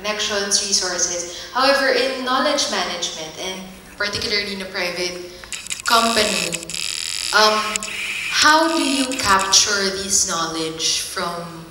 connections, resources. However, in knowledge management, and particularly in a private company, um, how do you capture this knowledge from